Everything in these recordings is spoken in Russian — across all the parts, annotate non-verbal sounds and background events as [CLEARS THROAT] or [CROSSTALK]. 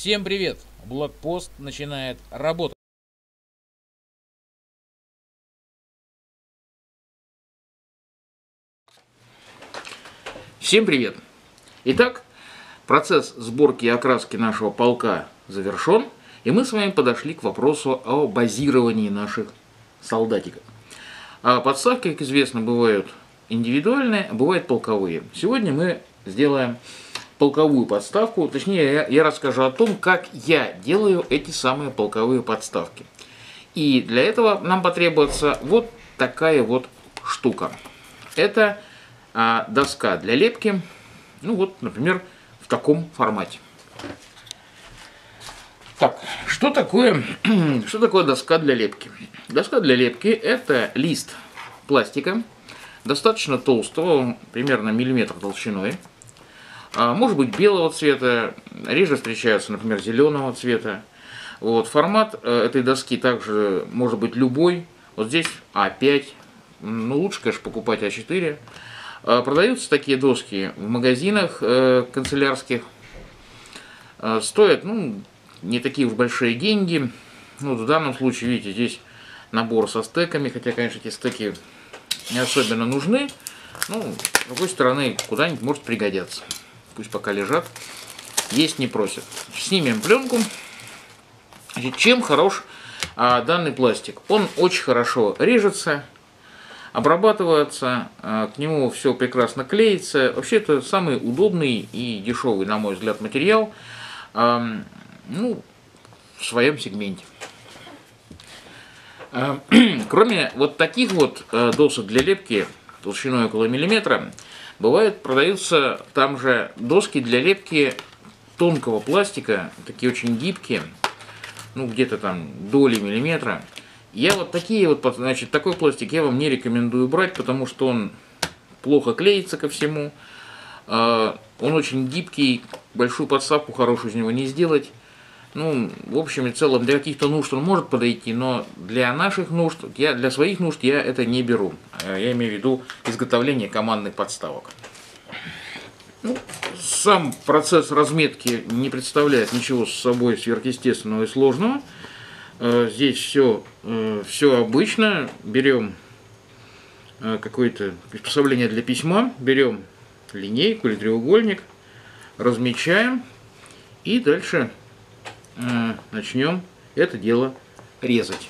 Всем привет! Блокпост начинает работать. Всем привет! Итак, процесс сборки и окраски нашего полка завершен, и мы с вами подошли к вопросу о базировании наших солдатиков. А подставки, как известно, бывают индивидуальные, а бывают полковые. Сегодня мы сделаем полковую подставку, точнее я, я расскажу о том, как я делаю эти самые полковые подставки. И для этого нам потребуется вот такая вот штука. Это а, доска для лепки, ну вот, например, в таком формате. Так, что такое, [CLEARS THROAT] что такое доска для лепки? Доска для лепки это лист пластика, достаточно толстого, примерно миллиметр толщиной. А, может быть белого цвета, реже встречаются, например, зеленого цвета. Вот, формат э, этой доски также может быть любой. Вот здесь А5, ну лучше, конечно, покупать А4. А, продаются такие доски в магазинах э, канцелярских. А, стоят, ну, не такие уж большие деньги. Ну, в данном случае, видите, здесь набор со стеками, хотя, конечно, эти стеки не особенно нужны. Ну, с другой стороны, куда-нибудь может пригодятся. Пусть пока лежат. Есть не просят. Снимем пленку. Значит, чем хорош а, данный пластик? Он очень хорошо режется, обрабатывается, а, к нему все прекрасно клеится. Вообще это самый удобный и дешевый, на мой взгляд, материал а, ну, в своем сегменте. А, [CLEARS THROAT] кроме вот таких вот а, досок для лепки толщиной около миллиметра, бывают, продаются там же доски для лепки тонкого пластика, такие очень гибкие, ну где-то там доли миллиметра. Я вот такие вот, значит, такой пластик я вам не рекомендую брать, потому что он плохо клеится ко всему. А, он очень гибкий, большую подставку хорошую из него не сделать. Ну, в общем и целом, для каких-то нужд он может подойти, но для наших нужд, я, для своих нужд я это не беру. А, я имею в виду изготовление командных подставок. Ну, сам процесс разметки не представляет ничего с собой сверхъестественного и сложного. А, здесь все, э, все обычно. Берем э, какое-то приспособление для письма, берем линейку или треугольник, размечаем и дальше Э, начнем это дело резать.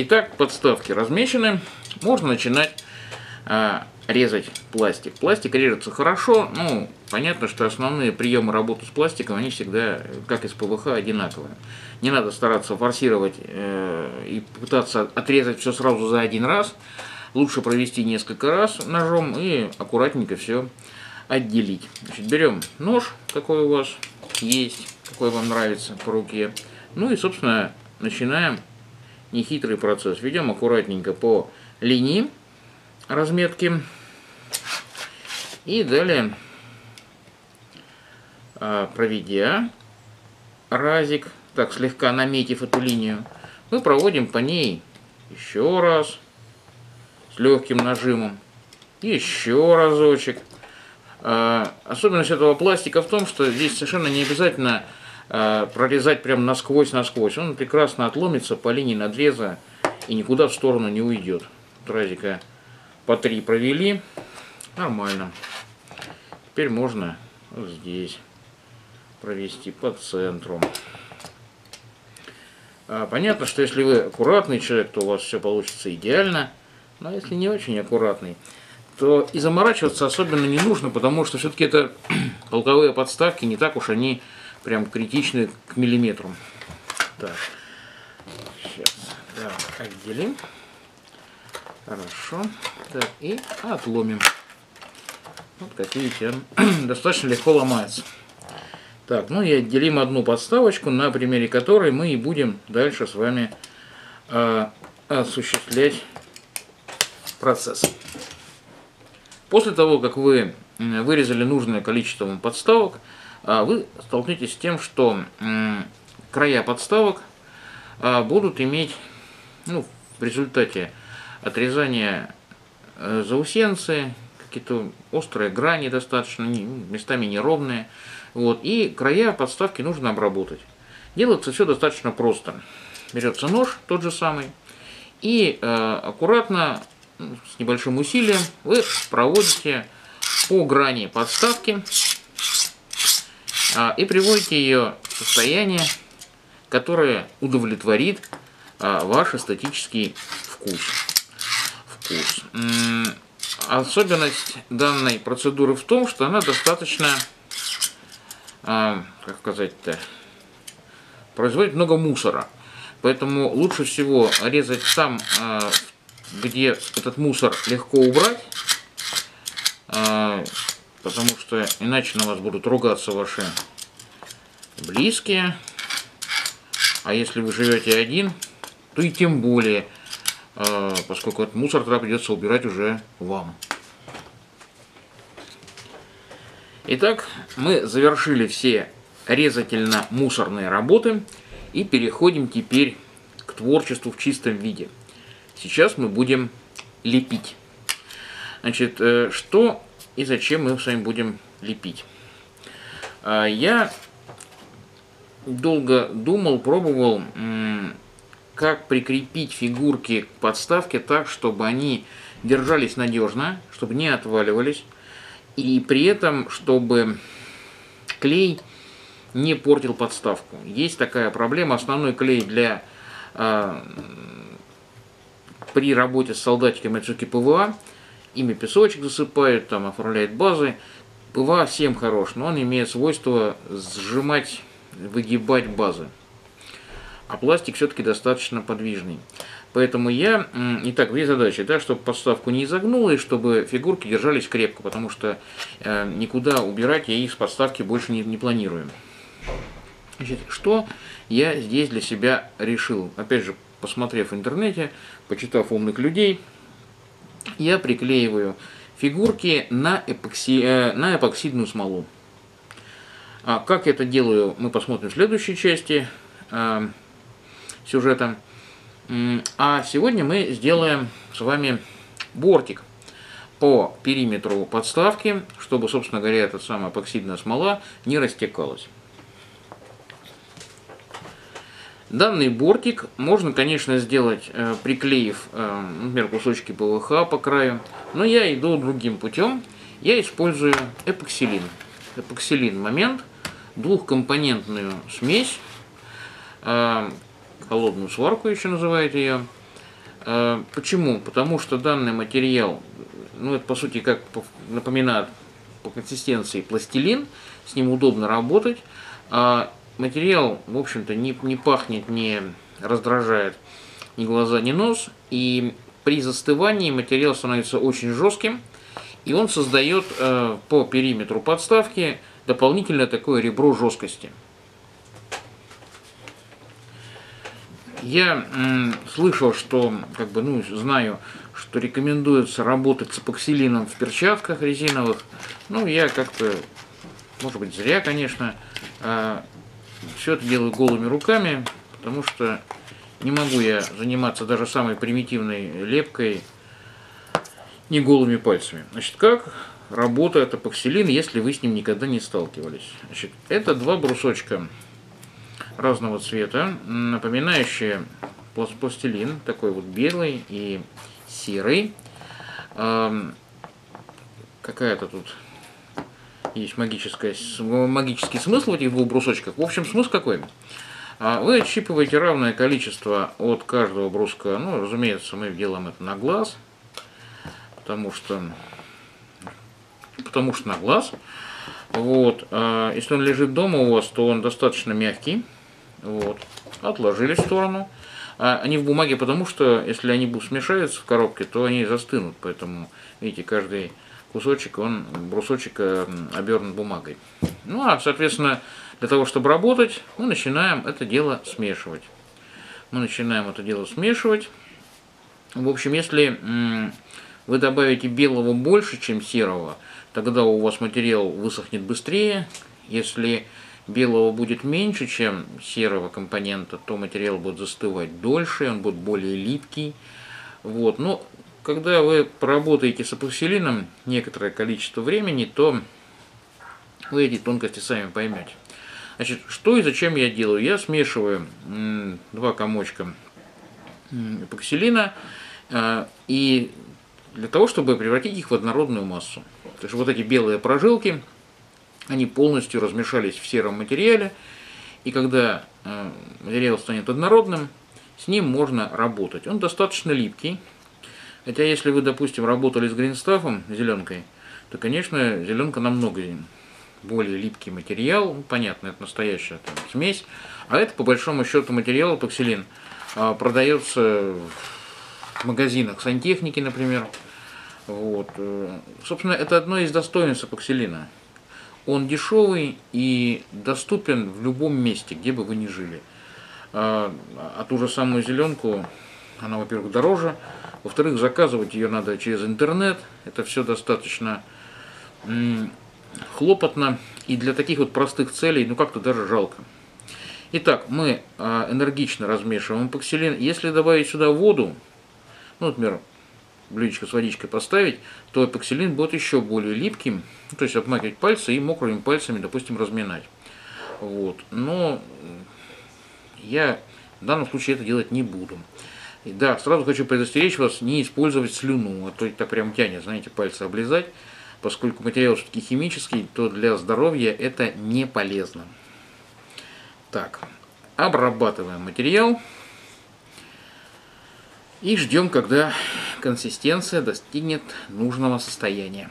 Итак, подставки размечены. Можно начинать а, резать пластик. Пластик режется хорошо, ну, понятно, что основные приемы работы с пластиком, они всегда, как и с ПВХ, одинаковые. Не надо стараться форсировать э, и пытаться отрезать все сразу за один раз. Лучше провести несколько раз ножом и аккуратненько все отделить. Значит, берем нож, какой у вас есть, какой вам нравится по руке. Ну и, собственно, начинаем нехитрый процесс. Ведем аккуратненько по линии разметки. И далее, а, проведя разик, так слегка наметив эту линию, мы проводим по ней еще раз с легким нажимом, еще разочек. А, особенность этого пластика в том, что здесь совершенно не обязательно прорезать прям насквозь-насквозь. Он прекрасно отломится по линии надреза и никуда в сторону не уйдет. Разика по три провели, нормально. Теперь можно вот здесь провести по центру. А, понятно, что если вы аккуратный человек, то у вас все получится идеально. Но если не очень аккуратный, то и заморачиваться особенно не нужно, потому что все-таки это [CLEARS THROAT] полковые подставки, не так уж они прям критичны к миллиметру. Так, сейчас, так, отделим. Хорошо. Так, и отломим. Вот, как видите, он [CLEARS THROAT] достаточно легко ломается. Так, ну и отделим одну подставочку, на примере которой мы и будем дальше с вами э, осуществлять процесс. После того, как вы вырезали нужное количество подставок, вы столкнетесь с тем, что края подставок э, будут иметь ну, в результате отрезания э, заусенцы, какие-то острые грани достаточно, местами неровные. Вот, и края подставки нужно обработать. Делается все достаточно просто. Берется нож, тот же самый, и э, аккуратно, с небольшим усилием, вы проводите по грани подставки и приводите ее в состояние, которое удовлетворит э, ваш эстетический вкус. вкус. Особенность данной процедуры в том, что она достаточно, а, как сказать-то, производит много мусора. Поэтому лучше всего резать там, а, где этот мусор легко убрать, а, потому что иначе на вас будут ругаться ваши близкие. А если вы живете один, то и тем более – а, поскольку этот мусор тогда придется убирать уже вам. Итак, мы завершили все резательно-мусорные работы и переходим теперь к творчеству в чистом виде. Сейчас мы будем лепить. Значит, э, что и зачем мы с вами будем лепить? А, я долго думал, пробовал, как прикрепить фигурки к подставке так, чтобы они держались надежно, чтобы не отваливались, и при этом, чтобы клей не портил подставку. Есть такая проблема. Основной клей для э, при работе с солдатиками это ПВА. Ими песочек засыпают, там оформляют базы. ПВА всем хорош, но он имеет свойство сжимать, выгибать базы а пластик все-таки достаточно подвижный. Поэтому я, итак, две задачи, да, чтобы подставку не изогнула и чтобы фигурки держались крепко, потому что э, никуда убирать я их с подставки больше не, не планирую. Значит, что я здесь для себя решил? Опять же, посмотрев в интернете, почитав умных людей, я приклеиваю фигурки на, эпокси, э, на эпоксидную смолу. А как я это делаю, мы посмотрим в следующей части. Э, сюжета. А сегодня мы сделаем с вами бортик по периметру подставки, чтобы, собственно говоря, эта самая эпоксидная смола не растекалась. Данный бортик можно, конечно, сделать, э, приклеив, э, например, кусочки ПВХ по краю, но я иду другим путем. Я использую эпоксилин. Эпоксилин момент, двухкомпонентную смесь, э, холодную сварку еще называют ее. Почему? Потому что данный материал ну это по сути как напоминает по консистенции пластилин, с ним удобно работать, а материал, в общем-то, не, не пахнет, не раздражает ни глаза, ни нос, и при застывании материал становится очень жестким, и он создает э, по периметру подставки дополнительное такое ребро жесткости. Я м, слышал, что, как бы, ну, знаю, что рекомендуется работать с эпоксилином в перчатках резиновых. Ну, я как-то, может быть, зря, конечно, э, все это делаю голыми руками, потому что не могу я заниматься даже самой примитивной лепкой не голыми пальцами. Значит, как работает эпоксилин, если вы с ним никогда не сталкивались? Значит, это два брусочка разного цвета, напоминающие пластилин, такой вот белый и серый. Какая-то тут есть магическая, магический смысл в этих двух брусочках. В общем, смысл какой? А вы отщипываете равное количество от каждого бруска. Ну, разумеется, мы делаем это на глаз, потому что, потому что на глаз. Вот. А если он лежит дома у вас, то он достаточно мягкий. Вот. Отложили в сторону. А они в бумаге, потому что если они смешаются в коробке, то они застынут. Поэтому, видите, каждый кусочек, он, брусочек э, обернут бумагой. Ну, а, соответственно, для того, чтобы работать, мы начинаем это дело смешивать. Мы начинаем это дело смешивать. В общем, если вы добавите белого больше, чем серого, тогда у вас материал высохнет быстрее. Если белого будет меньше, чем серого компонента, то материал будет застывать дольше, он будет более липкий. Вот. Но когда вы поработаете с эпоксилином некоторое количество времени, то вы эти тонкости сами поймете. Значит, что и зачем я делаю? Я смешиваю два комочка эпоксилина а, и для того, чтобы превратить их в однородную массу. То есть вот эти белые прожилки, они полностью размешались в сером материале, и когда э, материал станет однородным, с ним можно работать. Он достаточно липкий, хотя если вы, допустим, работали с гринстафом, зеленкой, то, конечно, зеленка намного более липкий материал, ну, понятно, это настоящая там, смесь, а это, по большому счету, материал эпоксилин а, продается в магазинах сантехники, например. Вот. Э, собственно, это одно из достоинств эпоксилина. Он дешевый и доступен в любом месте, где бы вы ни жили. А, а ту же самую зеленку, она, во-первых, дороже, во-вторых, заказывать ее надо через интернет. Это все достаточно хлопотно и для таких вот простых целей, ну как-то даже жалко. Итак, мы а, энергично размешиваем эпоксилин. Если добавить сюда воду, ну, например, блюдечко с водичкой поставить, то эпоксилин будет еще более липким, то есть обмакивать пальцы и мокрыми пальцами, допустим, разминать. Вот. Но я в данном случае это делать не буду. Да, сразу хочу предостеречь вас не использовать слюну, а то так прям тянет, знаете, пальцы облизать. Поскольку материал все-таки химический, то для здоровья это не полезно. Так, обрабатываем материал. И ждем, когда консистенция достигнет нужного состояния.